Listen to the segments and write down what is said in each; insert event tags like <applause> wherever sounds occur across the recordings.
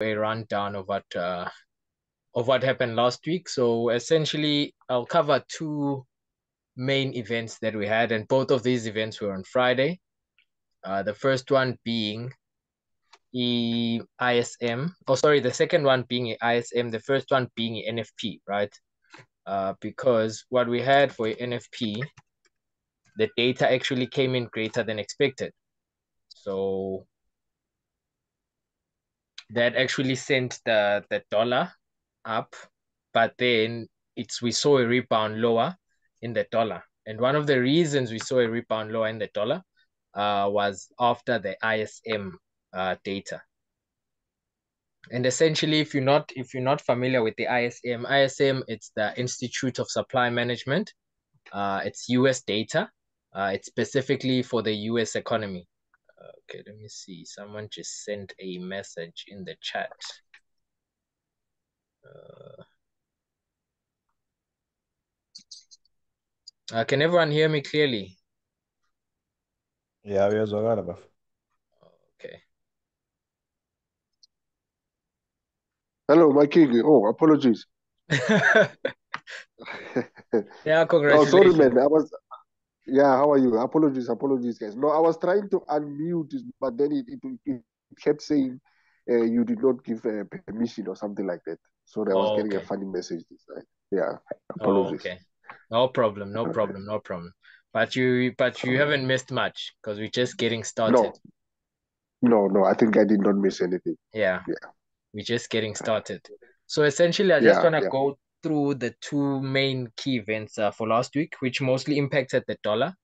a rundown of what uh, of what happened last week. So essentially, I'll cover two main events that we had, and both of these events were on Friday. Uh, the first one being the ISM. Oh, sorry, the second one being ISM. The first one being NFP, right? Uh, because what we had for NFP, the data actually came in greater than expected. So that actually sent the the dollar up, but then it's we saw a rebound lower in the dollar. And one of the reasons we saw a rebound lower in the dollar uh, was after the ISM uh, data. And essentially, if you're not if you're not familiar with the ISM, ISM it's the Institute of Supply Management. Uh, it's U.S. data. Uh, it's specifically for the U.S. economy. Okay, let me see. Someone just sent a message in the chat. Uh, uh, can everyone hear me clearly? Yeah, uyazwakala bafo. Okay. Hello, my king. Oh, apologies. <laughs> <laughs> yeah, congratulations. Oh, sorry, man. I was, yeah, how are you? Apologies, apologies, guys. No, I was trying to unmute, but then it, it, it kept saying uh, you did not give uh, permission or something like that. So I was Oh, getting a funny message this time. Yeah, Oh, okay. No problem, no problem, no problem. But you but you haven't missed much because we're just getting started. No, no, no. I think I did not miss anything. Yeah, Yeah, we're just getting started. So essentially, I just yeah, want to yeah. go through the two main key events uh, for last week, which mostly impacted the dollar.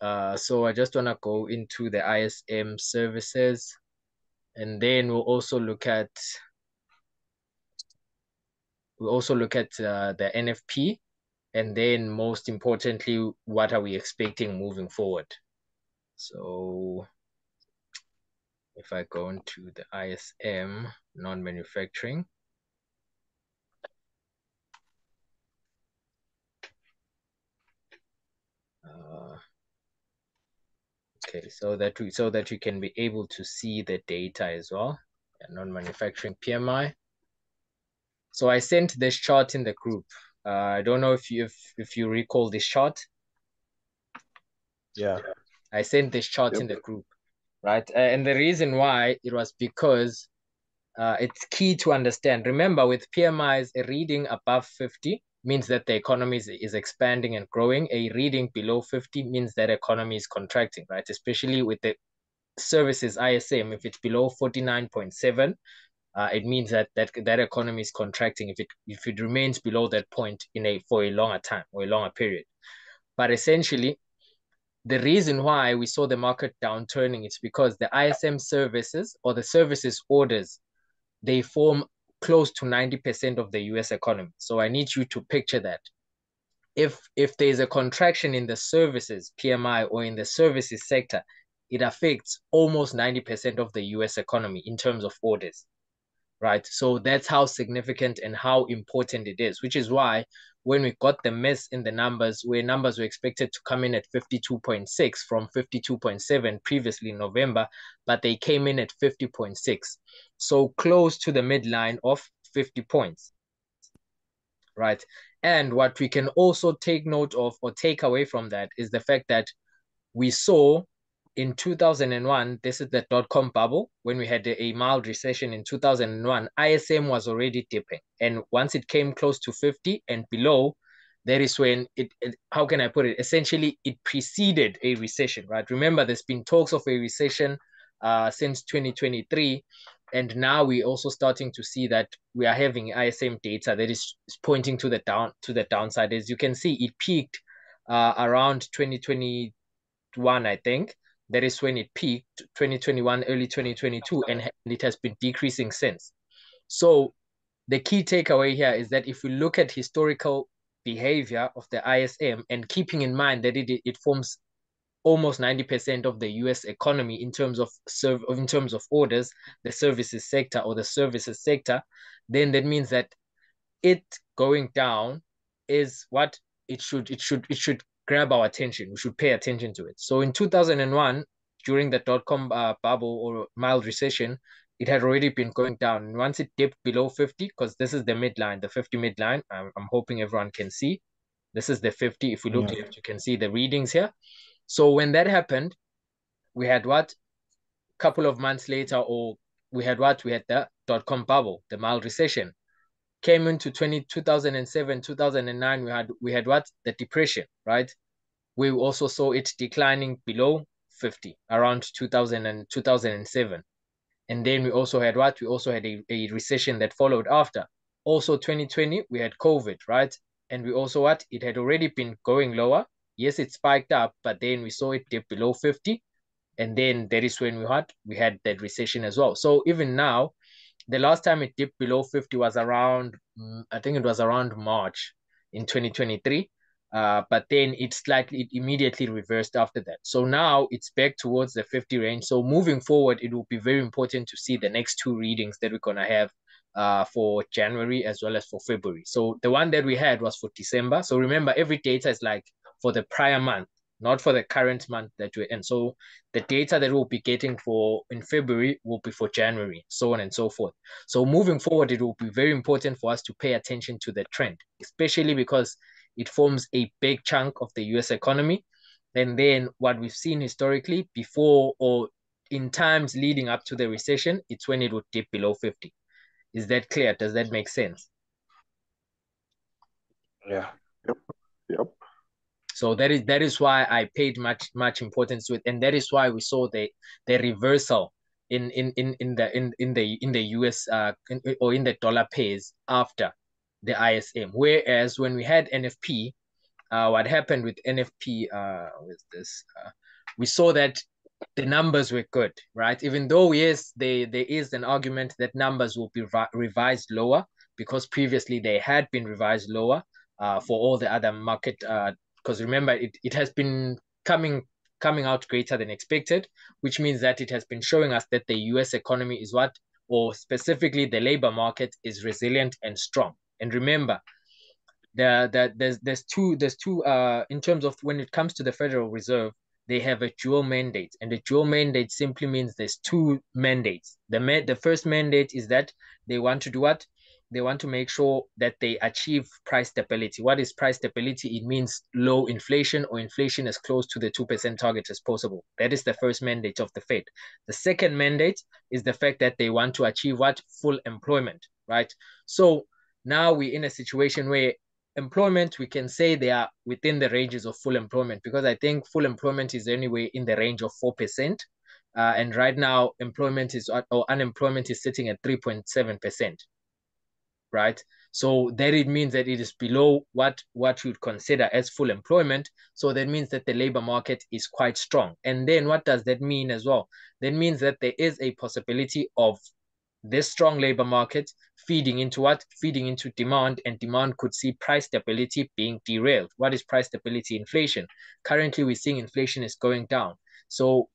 Uh, so I just want to go into the ISM services, and then we'll also look at we'll also look at uh, the NFP, and then most importantly, what are we expecting moving forward? So if I go into the ISM non-manufacturing, uh, okay, so that we so that you can be able to see the data as well, yeah, non-manufacturing PMI. So I sent this chart in the group. Uh, I don't know if you if, if you recall this chart. Yeah. I sent this chart Yep. in the group, right? Uh, and the reason why it was because uh, it's key to understand. Remember, with PMIs, a reading above 50 means that the economy is, expanding and growing. A reading below 50 means that economy is contracting, right? Especially with the services ISM, if it's below 49.7, uh, it means that, that that economy is contracting if it if it remains below that point in a for a longer time or a longer period. But essentially, the reason why we saw the market downturning is because the ISM services or the services orders they form close to 90% of the US economy. So I need you to picture that. If if there's a contraction in the services PMI or in the services sector, it affects almost 90% of the US economy in terms of orders. Right. So that's how significant and how important it is, which is why when we got the miss in the numbers, where numbers were expected to come in at 52.6 from 52.7 previously in November, but they came in at 50.6. So close to the midline of 50 points. Right. And what we can also take note of or take away from that is the fact that we saw in 2001, this is the dot com bubble, when we had a, mild recession in 2001, ISM was already dipping. And once it came close to 50 and below, that is when it, it, how can I put it? Essentially, it preceded a recession, right? Remember, there's been talks of a recession uh, since 2023. And now we're also starting to see that we are having ISM data that is pointing to the down to the downside. As you can see, it peaked uh, around 2021, I think that is when it peaked 2021 early 2022 and it has been decreasing since. So the key takeaway here is that if we look at historical behavior of the ism and keeping in mind that it, it forms almost 90% of the us economy in terms of serve in terms of orders the services sector or the services sector then that means that it going down is what it should it should it should grab our attention. We should pay attention to it. So in 2001, during the dot com uh, bubble or mild recession, it had already been going down. And once it dipped below 50, because this is the midline, the 50 midline, I'm, I'm hoping everyone can see. This is the 50. If we look yeah. left, you can see the readings here. So when that happened, we had what? A couple of months later, or we had what? We had the dot-com bubble, the mild recession. Came into 20, 2007, 2009, we had we had what? The depression, right? We also saw it declining below 50 around 2000 and 2007 and then we also had what? We also had a, a recession that followed after. Also 2020, we had COVID, right? And we also what? It had already been going lower. Yes, it spiked up, but then we saw it dip below 50. And then that is when we had we had that recession as well. So even now, the last time it dipped below 50 was around, mm, I think it was around March in 2023. Uh, but then it slightly it immediately reversed after that. So now it's back towards the 50 range. So moving forward, it will be very important to see the next two readings that we're gonna have uh, for January as well as for February. So the one that we had was for December. So remember, every data is like for the prior month, not for the current month that we're in. So the data that we'll be getting for in February will be for January, so on and so forth. So moving forward, it will be very important for us to pay attention to the trend, especially because it forms a big chunk of the US economy. And then what we've seen historically before or in times leading up to the recession, it's when it would dip below 50. Is that clear? Does that make sense? Yeah. Yep. Yep. So that is that is why I paid much much importance to it, and that is why we saw the the reversal in in in in the in in the in the US uh in, or in the dollar pairs after the ISM. Whereas when we had NFP, uh, what happened with NFP uh, with this, uh, we saw that the numbers were good, right? Even though yes, they, there is an argument that numbers will be revised lower because previously they had been revised lower uh, for all the other market. Because remember, it, it has been coming coming out greater than expected, which means that it has been showing us that the US economy is what, or specifically the labor market is resilient and strong. And remember, the, the, there's there's two there's two uh in terms of when it comes to the Federal Reserve, they have a dual mandate, and the dual mandate simply means there's two mandates. The ma- the first mandate is that they want to do what? They want to make sure that they achieve price stability. What is price stability? It means low inflation or inflation as close to the 2% target as possible. That is the first mandate of the Fed. The second mandate is the fact that they want to achieve what? Full employment, right? So now we're in a situation where employment, we can say they are within the ranges of full employment because I think full employment is anyway in the range of 4%. Uh, and right now, employment is or unemployment is sitting at 3.7%. Right. So that it means that it is below what what you would consider as full employment. So that means that the labor market is quite strong. And then what does that mean as well? That means that there is a possibility of this strong labor market feeding into what? Feeding into demand, and demand could see price stability being derailed. What is price stability? Inflation. Currently, we're seeing inflation is going down. So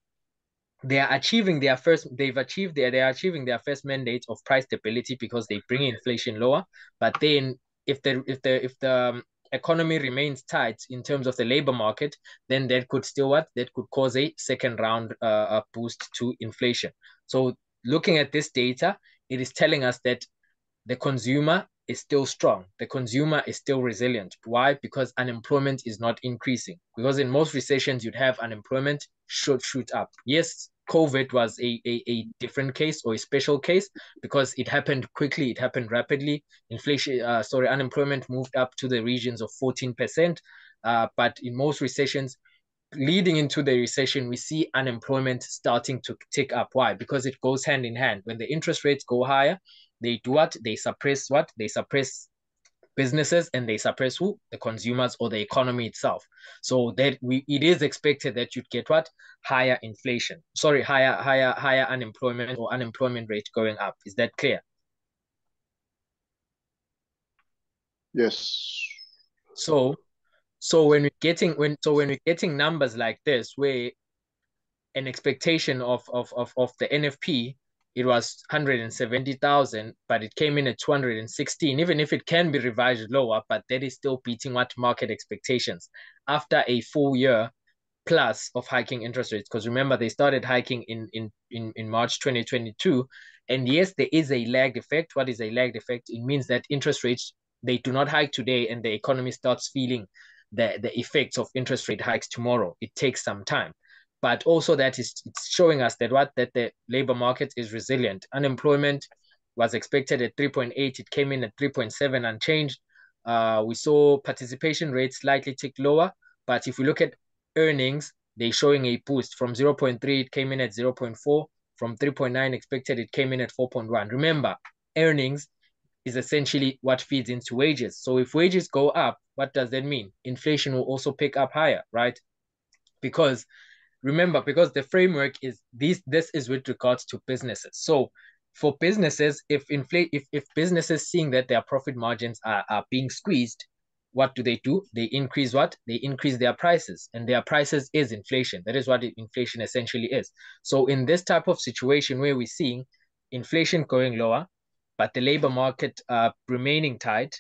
they are achieving their first they've achieved their they are achieving their first mandate of price stability because they bring inflation lower but then if the if the if the um, economy remains tight in terms of the labor market then that could still what that could cause a second round uh, boost to inflation so looking at this data, it is telling us that the consumer is still strong. The consumer is still resilient. Why? Because unemployment is not increasing. Because in most recessions, you'd have unemployment should shoot up. Yes, COVID was a, a, a different case or a special case because it happened quickly, it happened rapidly. Inflation, uh, sorry, unemployment moved up to the regions of 14%. Uh, but in most recessions, leading into the recession, we see unemployment starting to tick up. Why? Because it goes hand in hand. When the interest rates go higher, they do what? They suppress what? They suppress businesses and they suppress who? The consumers or the economy itself. So that we it is expected that you'd get what? Higher inflation. Sorry, higher, higher, higher unemployment or unemployment rate going up. Is that clear? Yes. So so when we're getting when so when we're getting numbers like this, where an expectation of of of, of the NFP it was 170,000, but it came in at 216, even if it can be revised lower, but that is still beating what market expectations. After a full year, plus of hiking interest rates. Because remember they started hiking in, in in in March 2022 and yes there is a lagged effect. What is a lagged effect? It means that interest rates they do not hike today and the economy starts feeling the the effects of interest rate hikes tomorrow. It takes some time but also that is it's showing us that what that the labor market is resilient unemployment was expected at 3.8 it came in at 3.7 unchanged uh, we saw participation rates slightly tick lower but if we look at earnings, they're showing a boost from 0.3, it came in at 0.4. From 3.9 expected, it came in at 4.1. Remember, earnings is essentially what feeds into wages. So if wages go up, what does that mean? Inflation will also pick up higher, right? Because remember, because the framework is this, this is with regards to businesses. So for businesses, if inflate if, if businesses seeing that their profit margins are, are being squeezed, what do they do? They increase what? They increase their prices, and their prices is inflation. That is what inflation essentially is. So in this type of situation where we're seeing inflation going lower, but the labor market uh, remaining tight,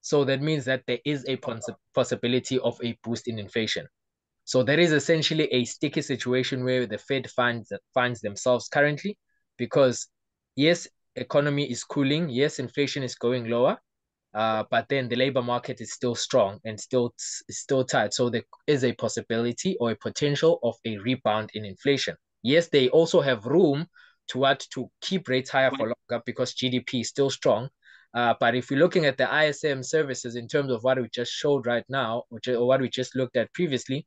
so that means that there is a poss- possibility of a boost in inflation. So there is essentially a sticky situation where the Fed finds finds themselves currently, because yes, economy is cooling, yes, inflation is going lower, uh, but then the labor market is still strong and still still tight. So there is a possibility or a potential of a rebound in inflation. Yes, they also have room to what to keep rates higher for longer because GDP is still strong. Uh, but if we're looking at the ISM services in terms of what we just showed right now, which or what we just looked at previously,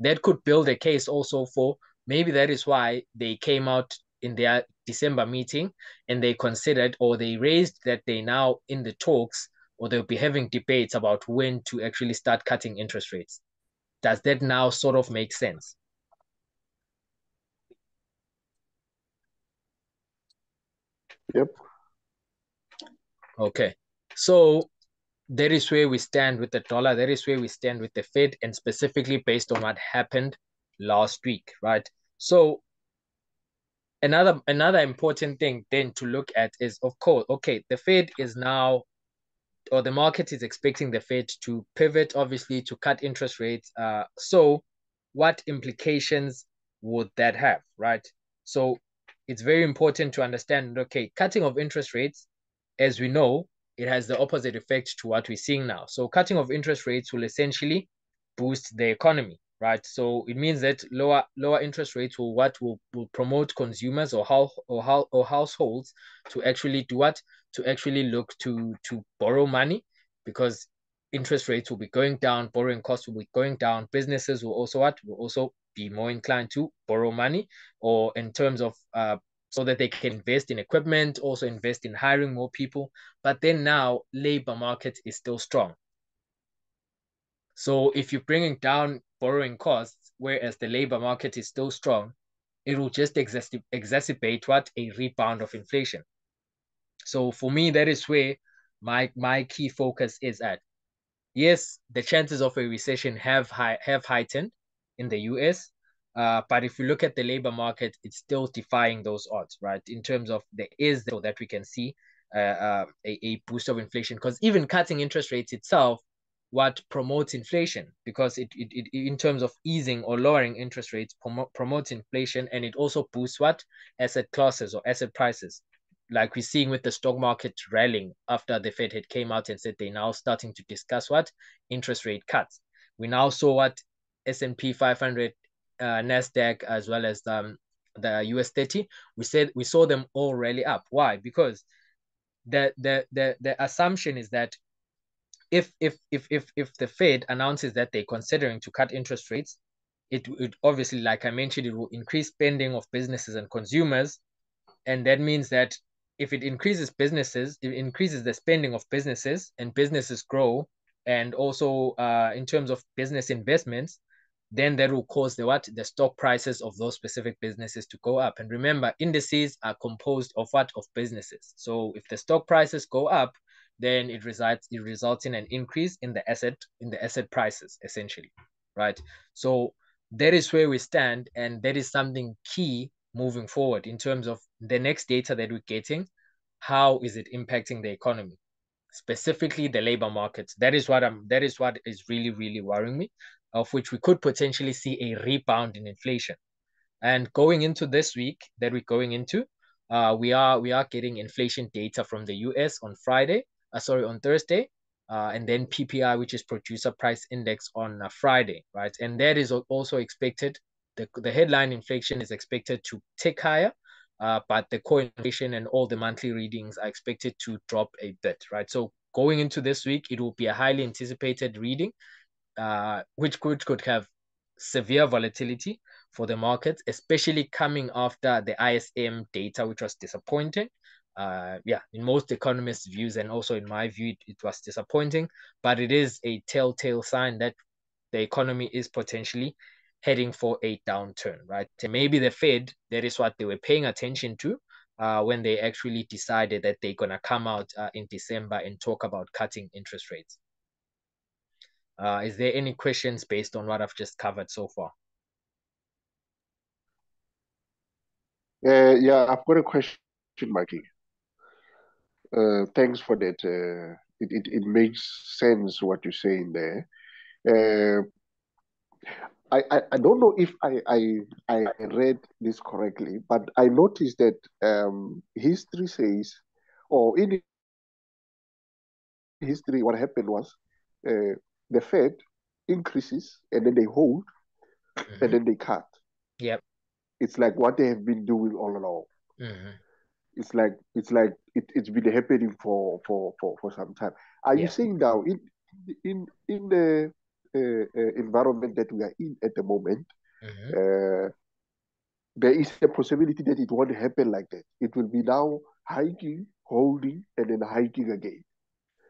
that could build a case also for maybe that is why they came out in their December meeting and they considered or they raised that they now in the talks or they'll be having debates about when to actually start cutting interest rates. Does that now sort of make sense? Yep. Okay. So that is where we stand with the dollar. That is where we stand with the Fed, and specifically based on what happened last week, right? So another another important thing then to look at is of course, okay, the Fed is now or the market is expecting the Fed to pivot, obviously, to cut interest rates. Uh, so, what implications would that have, right? So, it's very important to understand okay, cutting of interest rates, as we know, it has the opposite effect to what we're seeing now. So, cutting of interest rates will essentially boost the economy, right? So it means that lower lower interest rates will what will, will promote consumers or how or how or households to actually do what to actually look to to borrow money because interest rates will be going down, borrowing costs will be going down. Businesses will also what will also be more inclined to borrow money or in terms of uh so that they can invest in equipment, also invest in hiring more people. But then now labor market is still strong. So if you're bringing down borrowing costs, whereas the labor market is still strong, it will just exacerbate what a rebound of inflation. So for me, that is where my my key focus is at. Yes, the chances of a recession have high, have heightened in the US, uh, but if you look at the labor market, it's still defying those odds, right? In terms of there is so that we can see uh, uh, a, a boost of inflation, because even cutting interest rates itself what promotes inflation? Because it, it, it in terms of easing or lowering interest rates prom- promotes inflation and it also boosts what? Asset classes or asset prices. Like we're seeing with the stock market rallying after the fed had came out and said they're now starting to discuss what? Interest rate cuts. We now saw what s&p 500 uh, nasdaq as well as um, the us 30 we said we saw them all rally up. Why? Because the the the, the assumption is that if if if if if the Fed announces that they're considering to cut interest rates, it would obviously, like I mentioned, it will increase spending of businesses and consumers, and that means that if it increases businesses, it increases the spending of businesses, and businesses grow, and also uh, in terms of business investments, then that will cause the what the stock prices of those specific businesses to go up. And remember, indices are composed of what of businesses. So if the stock prices go up, then it results it results in an increase in the asset in the asset prices essentially right so that is where we stand and that is something key moving forward in terms of the next data that we're getting how is it impacting the economy specifically the labor market. That is what I'm that is what is really, really worrying me, of which we could potentially see a rebound in inflation. And going into this week that we're going into, uh, we are we are getting inflation data from the US on Friday, uh, sorry, on Thursday, uh, and then PPI, which is producer price index on uh, Friday, right? And that is also expected. The, the headline inflation is expected to tick higher, uh, but the core inflation and all the monthly readings are expected to drop a bit, right? So going into this week, it will be a highly anticipated reading, uh, which could could have severe volatility for the markets, especially coming after the ISM data, which was disappointing. Uh, yeah, in most economists' views, and also in my view, it, it was disappointing, but it is a telltale sign that the economy is potentially heading for a downturn, right? And maybe the Fed, that is what they were paying attention to uh, when they actually decided that they're going to come out uh, in December and talk about cutting interest rates. Uh, is there any questions based on what I've just covered so far? Uh, yeah, I've got a question, Mikey. Uh, thanks for that. Uh, it, it, it makes sense what you're saying there. Uh, I, I, I don't know if I, I I read this correctly, but I noticed that um, history says, or in history, what happened was uh, the Fed increases and then they hold mm-hmm. and then they cut. Yep. It's like what they have been doing all along. Mm-hmm. It's like it's like it, it's been happening for for for, for some time. Are you saying now in in in the uh, uh, environment that we are in at the moment, mm-hmm. uh, there is a possibility that it won't happen like that. It will be now hiking, holding, and then hiking again.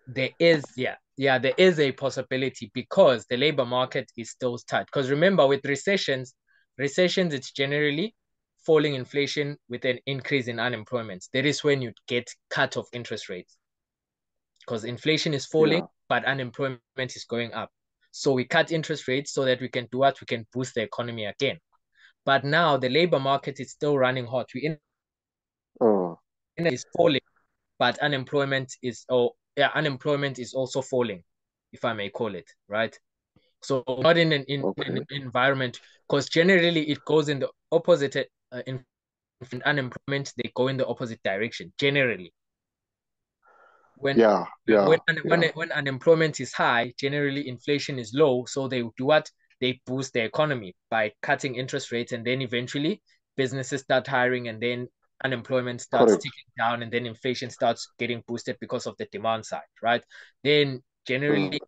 There is, yeah, yeah, there is a possibility because the labor market is still tight. Because remember, with recessions, recessions, it's generally falling inflation with an increase in unemployment. That is when you get cut off interest rates. Because inflation is falling, yeah. but unemployment is going up. So we cut interest rates so that we can do what? We can boost the economy again. But now the labor market is still running hot. We in oh. is falling, but unemployment is oh yeah, unemployment is also falling, if I may call it, right? So not in an, in, okay. in an environment because generally it goes in the opposite uh, in, in unemployment they go in the opposite direction generally when yeah, yeah, when, yeah. when when unemployment is high, generally inflation is low. So they do what? They boost the economy by cutting interest rates, and then eventually businesses start hiring, and then unemployment starts Correct. ticking down, and then inflation starts getting boosted because of the demand side, right? Then generally. Mm.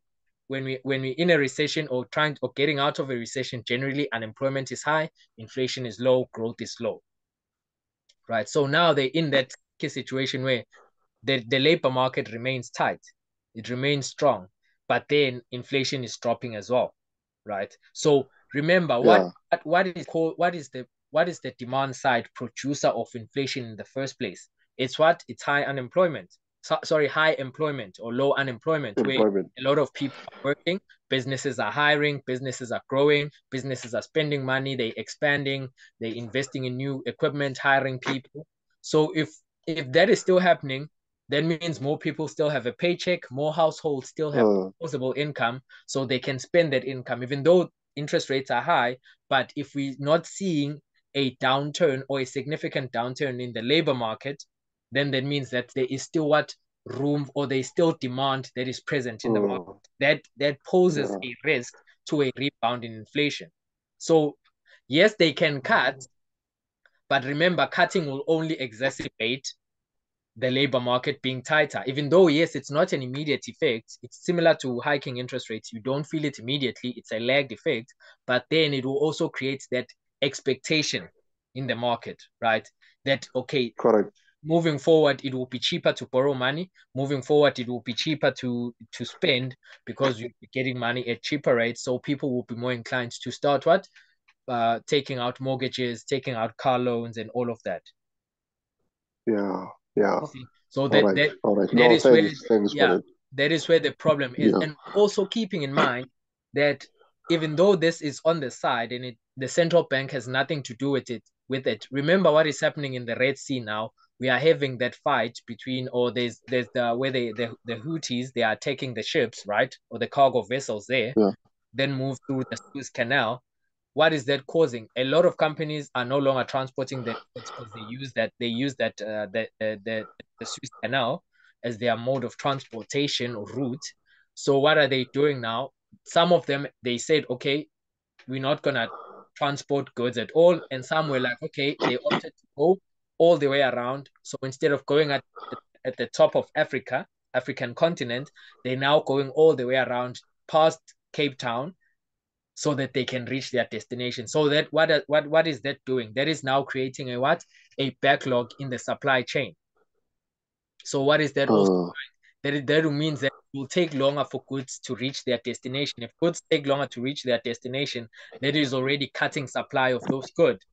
When we when we're in a recession or trying or getting out of a recession, generally unemployment is high, inflation is low, growth is low. Right. So now they're in that situation where the, the labor market remains tight. It remains strong, but then inflation is dropping as well, right? So remember yeah. what what is called what is the what is the demand side producer of inflation in the first place? It's what? It's high unemployment. So, sorry, high employment or low unemployment, employment. where a lot of people are working, businesses are hiring, businesses are growing, businesses are spending money, they're expanding, they're investing in new equipment, hiring people. So if if that is still happening, that means more people still have a paycheck, more households still have uh. disposable income, so they can spend that income, even though interest rates are high. But if we're not seeing a downturn or a significant downturn in the labor market, then that means that there is still what room or there is still demand that is present in the hmm. market. That that poses a risk to a rebound in inflation. So yes, they can cut, but remember, cutting will only exacerbate the labor market being tighter. Even though, yes, it's not an immediate effect, it's similar to hiking interest rates. You don't feel it immediately, it's a lagged effect, but then it will also create that expectation in the market, right? That, okay, correct. Moving forward, it will be cheaper to borrow money. Moving forward, it will be cheaper to to spend because you're getting money at cheaper rates. So people will be more inclined to start what, uh, taking out mortgages, taking out car loans, and all of that. Yeah, yeah. So that, right. that, All right. that no, is thanks, where thanks yeah, that is where the problem is. Yeah. And also keeping in mind that even though this is on the side and it the central bank has nothing to do with it with it, remember what is happening in the Red Sea now we are having that fight between, or there's there's the where they the, the Houthis they are taking the ships, right, or the cargo vessels there, yeah. then move through the Suez Canal. What is that causing? A lot of companies are no longer transporting the because they use that they use that uh, the, the the the Suez Canal as their mode of transportation or route. So what are they doing now? Some of them they said, okay, we're not gonna transport goods at all, and some were like, okay, they opted to go all the way around. So instead of going at at the top of Africa, African continent, they're now going all the way around past Cape Town so that they can reach their destination. So that what what what is that doing? That is now creating a what? A backlog in the supply chain. So what is that also doing? That, that means that will take longer for goods to reach their destination. If goods take longer to reach their destination, that is already cutting supply of those goods.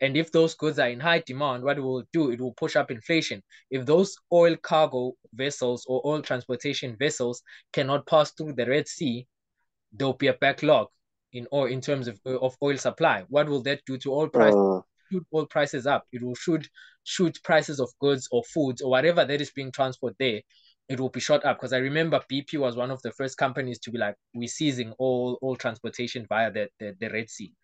And if those goods are in high demand, what it will do, it will push up inflation. If those oil cargo vessels or oil transportation vessels cannot pass through the Red Sea, there'll be a backlog in oil in terms of, of oil supply. What will that do to oil prices? Uh, shoot oil prices up. It will shoot shoot prices of goods or foods or whatever that is being transported there. It will be shot up because I remember BP was one of the first companies to be like, we're seizing all all transportation via the, the, the Red Sea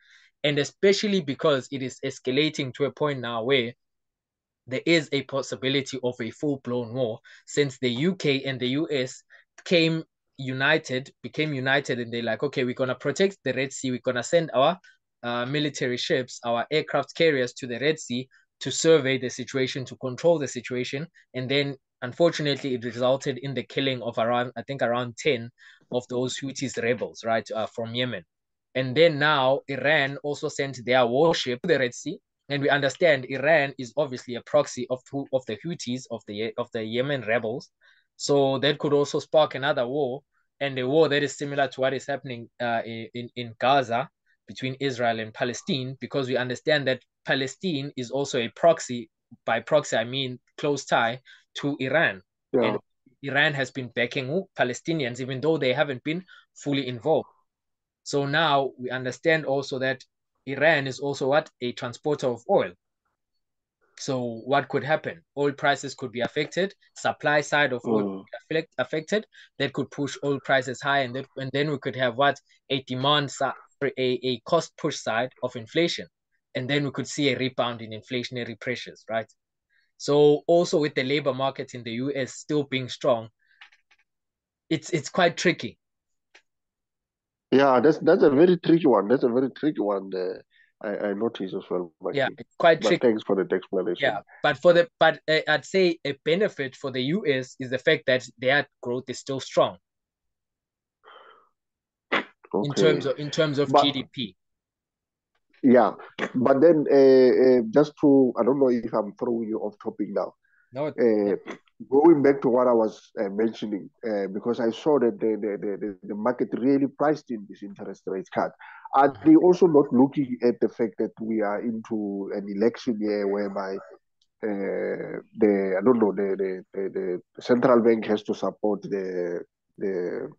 and especially because it is escalating to a point now where there is a possibility of a full-blown war since the UK and the US came united, became united, and they're like, okay, we're gonna protect the Red Sea. We're gonna send our uh, military ships, our aircraft carriers to the Red Sea to survey the situation, to control the situation, and then unfortunately, it resulted in the killing of around, I think, around ten of those Houthis rebels, right, uh, from Yemen. And then now Iran also sent their warship to the Red Sea. And we understand Iran is obviously a proxy of of the Houthis of the of the Yemen rebels. So that could also spark another war, and a war that is similar to what is happening uh, in in Gaza between Israel and Palestine, because we understand that Palestine is also a proxy. By proxy, I mean close tie to Iran. Yeah. And Iran has been backing Palestinians, even though they haven't been fully involved. So now we understand also that Iran is also what a transporter of oil. So what could happen? Oil prices could be affected. Supply side of oil mm. affected. That could push oil prices high, and then and then we could have what a demand side, a a cost push side of inflation, and then we could see a rebound in inflationary pressures, right? So also with the labor market in the US still being strong, it's it's quite tricky yeah, that's that's a very tricky one. That's a very tricky one. Uh, I, I noticed as well. Yeah, it's quite but tricky. Thanks for the explanation. Yeah, but for the but uh, I'd say a benefit for the US is the fact that their growth is still strong. Okay. In terms of in terms of but, GDP. Yeah, but then uh, uh, just to I don't know if I'm throwing you off topic now. No. Uh, going back to what I was uh, mentioning, uh, because I saw that the, the, the, the, market really priced in this interest rate cut. Are they also not looking at the fact that we are into an election year whereby uh, the I don't know the, the, the, central bank has to support the the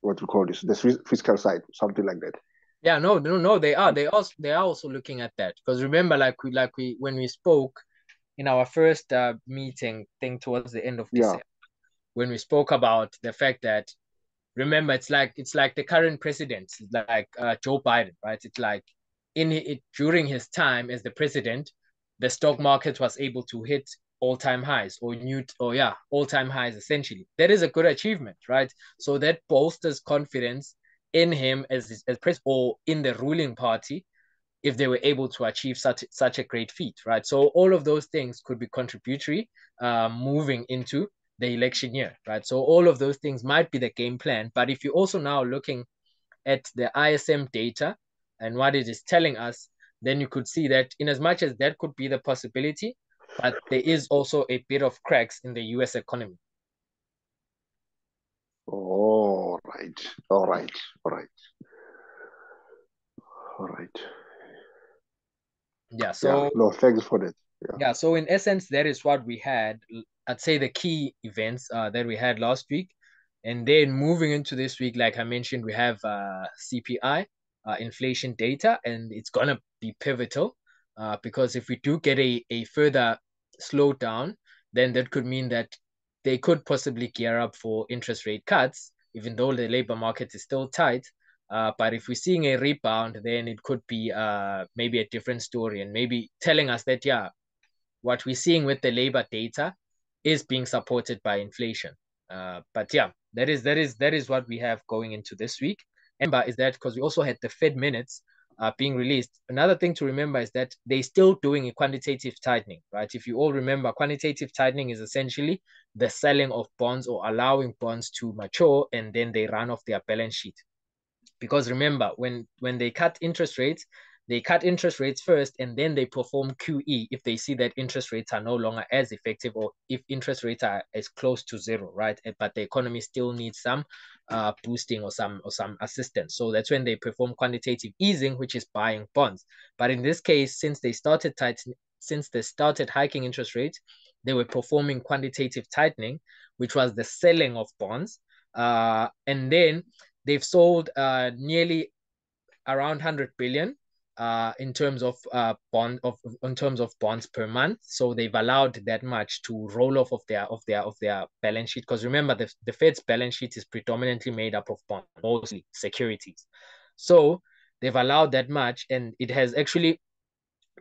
what we call this the fiscal side, something like that. Yeah, no, no, no. They are. They also they are also looking at that because remember, like we like we when we spoke in our first uh, meeting thing towards the end of this yeah. year, when we spoke about the fact that remember it's like it's like the current president like uh, Joe Biden right it's like in it during his time as the president the stock market was able to hit all-time highs or new or yeah all-time highs essentially that is a good achievement right so that bolsters confidence in him as as pres or in the ruling party if they were able to achieve such such a great feat, right? So all of those things could be contributory uh, moving into the election year, right? So all of those things might be the game plan. But if you're also now looking at the ISM data and what it is telling us, then you could see that in as much as that could be the possibility, but there is also a bit of cracks in the US economy. All right, all right, all right, all right. Yeah. So yeah, no, thanks for that. Yeah. yeah. So in essence, that is what we had. I'd say the key events uh, that we had last week, and then moving into this week, like I mentioned, we have uh, CPI, uh, inflation data, and it's gonna be pivotal uh, because if we do get a a further slowdown, then that could mean that they could possibly gear up for interest rate cuts, even though the labor market is still tight. Uh, but if we're seeing a rebound, then it could be uh, maybe a different story and maybe telling us that, yeah, what we're seeing with the labor data is being supported by inflation. Uh, but yeah, that is that is that is what we have going into this week. And is that because we also had the Fed minutes being released. Another thing to remember is that they're still doing a quantitative tightening, right? If you all remember, quantitative tightening is essentially the selling of bonds or allowing bonds to mature and then they run off their balance sheet. Because remember, when when they cut interest rates, they cut interest rates first and then they perform QE if they see that interest rates are no longer as effective or if interest rates are as close to zero, right? But the economy still needs some uh, boosting or some or some assistance. So that's when they perform quantitative easing, which is buying bonds. But in this case, since they started tightening, since they started hiking interest rates, they were performing quantitative tightening, which was the selling of bonds. Uh, and then they've sold uh, nearly around 100 billion uh, in terms of uh, bond of in terms of bonds per month. So they've allowed that much to roll off of their of their of their balance sheet. Because remember, the, the Fed's balance sheet is predominantly made up of bonds, mostly securities. So they've allowed that much, and it has actually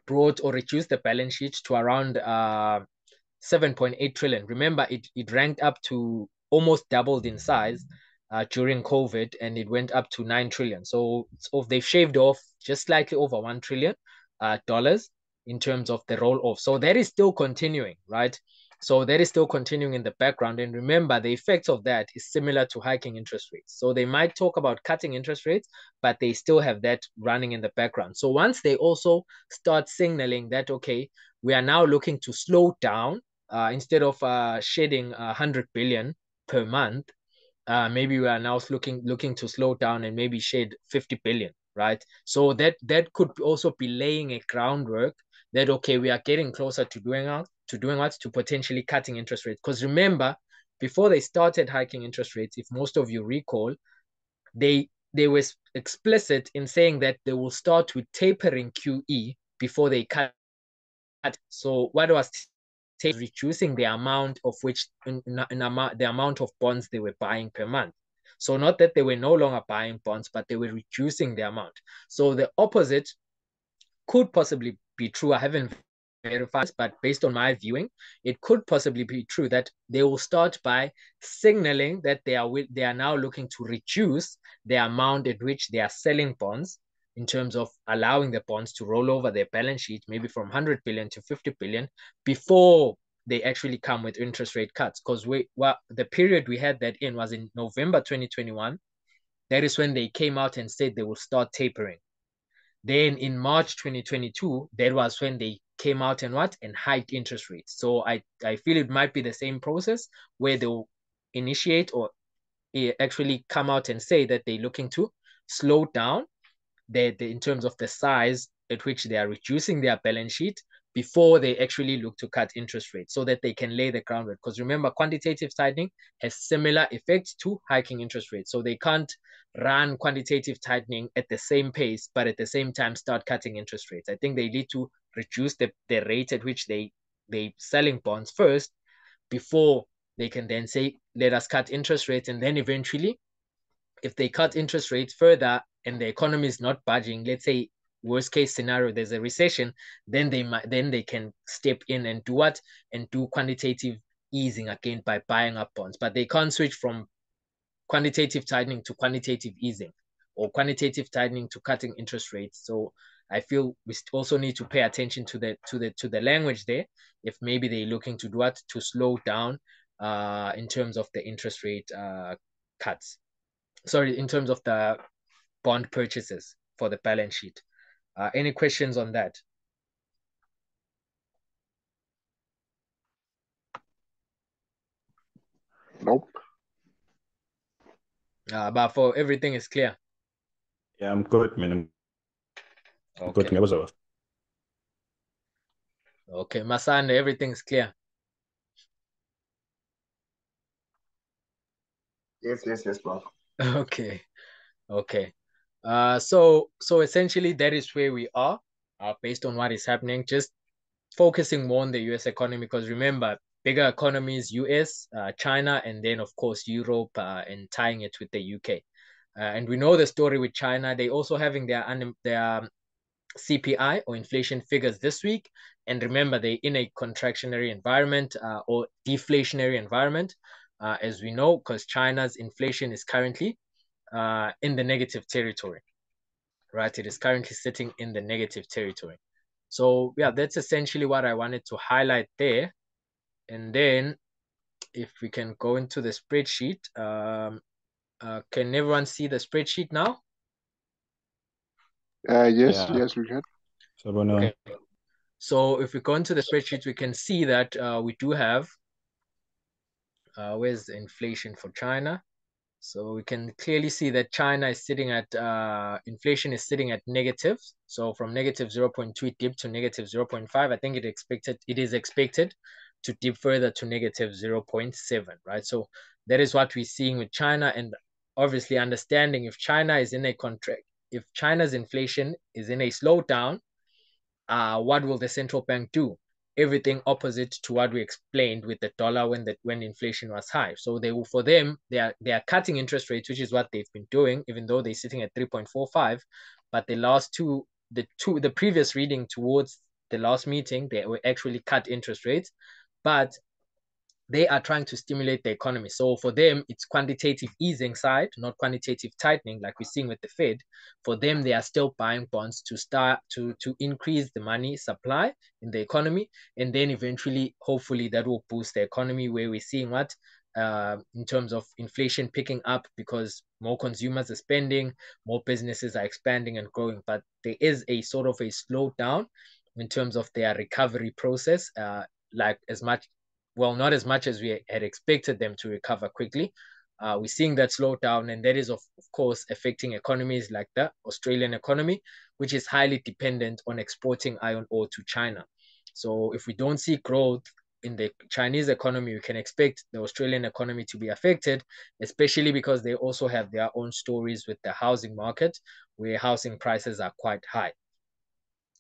brought or reduced the balance sheet to around uh 7.8 trillion. Remember, it it ranked up to almost doubled in size uh, during COVID, and it went up to nine trillion. So, so they've shaved off just slightly over one trillion uh, dollars in terms of the roll off. So that is still continuing, right? So that is still continuing in the background. And remember, the effects of that is similar to hiking interest rates. So they might talk about cutting interest rates, but they still have that running in the background. So once they also start signaling that, okay, we are now looking to slow down uh, instead of uh, shedding 100 billion per month, uh, maybe we are now looking looking to slow down and maybe shed 50 billion right? So that that could also be laying a groundwork that okay we are getting closer to doing out to doing what to potentially cutting interest rates. Because remember before they started hiking interest rates if most of you recall they they were explicit in saying that they will start with tapering QE before they cut. So what was reducing the amount of which in, in, in amount, the amount of bonds they were buying per month. So not that they were no longer buying bonds, but they were reducing the amount. So the opposite could possibly be true. I haven't verified, but based on my viewing, it could possibly be true that they will start by signaling that they are they are now looking to reduce the amount at which they are selling bonds in terms of allowing the bonds to roll over their balance sheet, maybe from 100 billion to 50 billion, before they actually come with interest rate cuts. Because we well, the period we had that in was in November 2021. That is when they came out and said they will start tapering. Then in March 2022, that was when they came out and what and hiked interest rates. So I I feel it might be the same process where they'll initiate or eh, actually come out and say that they're looking to slow down they, in terms of the size at which they are reducing their balance sheet before they actually look to cut interest rates so that they can lay the groundwork. Because remember, quantitative tightening has similar effects to hiking interest rates. So they can't run quantitative tightening at the same pace, but at the same time start cutting interest rates. I think they need to reduce the, the rate at which they they selling bonds first before they can then say, let us cut interest rates. And then eventually, if they cut interest rates further and the economy is not budging, let's say worst case scenario, there's a recession, then they might then they can step in and do what and do quantitative easing again by buying up bonds. But they can't switch from quantitative tightening to quantitative easing or quantitative tightening to cutting interest rates. So I feel we also need to pay attention to the to the to the language there. If maybe they're looking to do what to slow down uh in terms of the interest rate uh cuts. Sorry, in terms of the bond purchases for the balance sheet. Uh, any questions on that? Nope. Uh, but for everything is clear. Yeah, I'm good, man. I'm okay. good. Okay, Masande, everything's clear. Yes, yes, yes, bro. <laughs> Okay, okay. Uh, so so essentially that is where we are, uh, based on what is happening. Just focusing more on the US economy because remember, bigger economies, US, uh, China, and then, of course, Europe, uh, and tying it with the UK. Uh, and we know the story with China. They also having their, their CPI or inflation figures this week. And remember, they're in a contractionary environment uh, or deflationary environment, uh, as we know, because China's inflation is currently uh, in the negative territory, right? It is currently sitting in the negative territory. So yeah, that's essentially what I wanted to highlight there. And then if we can go into the spreadsheet, um, uh, can everyone see the spreadsheet now? Uh, yes, yeah. yes, we can. So, okay. so if we go into the spreadsheet, we can see that uh, we do have, uh, where's the inflation for China? So we can clearly see that China is sitting at, uh, inflation is sitting at negative. So from negative 0.2 dip to negative 0.5, I think it expected, it is expected to dip further to negative 0.7, right? So that is what we're seeing with China and obviously understanding if China is in a contract, if China's inflation is in a slowdown, uh, what will the central bank do? Everything opposite to what we explained with the dollar when the when inflation was high. So they for them they are they are cutting interest rates, which is what they've been doing, even though they're sitting at 3.45. But the last two the two the previous reading towards the last meeting, they were actually cut interest rates, but they are trying to stimulate the economy. So for them, it's quantitative easing side, not quantitative tightening, like we're seeing with the Fed. For them, they are still buying bonds to start to to increase the money supply in the economy, and then eventually, hopefully, that will boost the economy. Where we're seeing what uh, in terms of inflation picking up because more consumers are spending, more businesses are expanding and growing. But there is a sort of a slowdown in terms of their recovery process. Uh, like as much well, not as much as we had expected them to recover quickly. Uh, we're seeing that slow down, and that is, of, of course, affecting economies like the Australian economy, which is highly dependent on exporting iron ore to China. So, if we don't see growth in the Chinese economy, we can expect the Australian economy to be affected, especially because they also have their own stories with the housing market, where housing prices are quite high.